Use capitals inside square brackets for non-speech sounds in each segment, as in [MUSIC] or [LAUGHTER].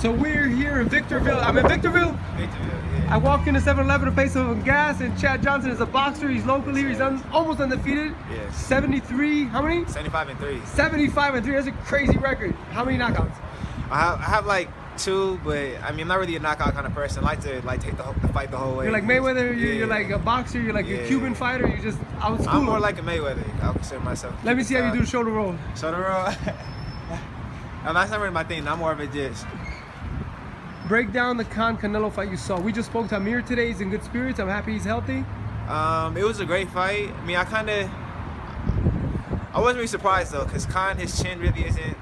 So we're here in Victorville. I'm in Victorville. Victorville, yeah. I walk into 7-Eleven to pay some gas, and Chad Johnson is a boxer. He's local here. He's un almost undefeated. Yes. 73. How many? 75 and 3. 75 and 3. That's a crazy record. How many knockouts? I have, I have like two, but I mean, I'm not really a knockout kind of person. I like to like take the, whole, the fight the whole way. You're like Mayweather. You're, you're like a boxer. You're like a Cuban fighter. You just outschool. I'm more like a Mayweather. I'll consider myself. Let me see how you do the shoulder roll. Shoulder roll. [LAUGHS] Um, that's not really my thing. I'm more of a just. Break down the Khan Canelo fight you saw. We just spoke to Amir today. He's in good spirits. I'm happy he's healthy. Um, it was a great fight. I mean, I kind of. I wasn't really surprised though, cause Khan his chin really isn't.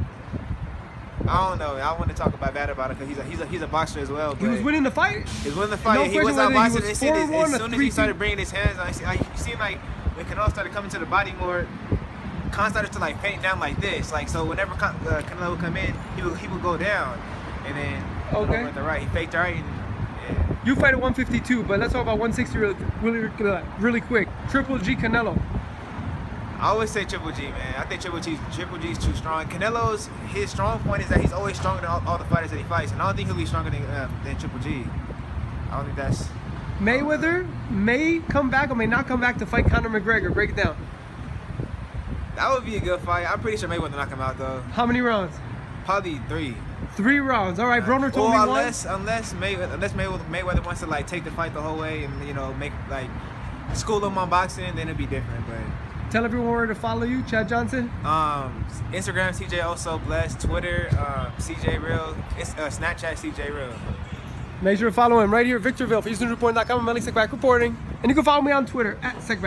I don't know. I want to talk about bad about it because he's a, he's a he's a boxer as well. He was winning the fight. He was winning the fight. No he was out whether he was As, soon as, 4-1 as soon as he started bringing his hands, I see, like, you seem like when Canelo started coming to the body more, Khan started to like paint down like this. Like so, whenever uh, Canelo would come in, he would he would go down, and then Okay. with the right, he faked right, and yeah. You fight at 152, but let's talk about 160 really, really, uh, really quick. Triple G Canelo. I always say Triple G, man. I think Triple G Triple G is too strong. Canelo's his strong point is that he's always stronger than all, all the fighters that he fights, and I don't think he'll be stronger than uh, than Triple G. I don't think that's. Mayweather may come back or may not come back to fight Conor McGregor. Break it down. That would be a good fight. I'm pretty sure Mayweather knock him out though. How many rounds? Probably three. Three rounds. All right, Broner told or me one. unless unless Mayweather unless Mayweather, Mayweather wants to like take the fight the whole way and you know make like school him on boxing, then it'd be different. But Tell everyone where to follow you, Chad Johnson. um, Instagram CJ also blessed, Twitter um, CJ Real, it's uh, Snapchat CJ Real. Make sure to follow him right here at Victorville for EsNewsReporting.com. I'm Elie Seckbach reporting. And you can follow me on Twitter at Seckbach.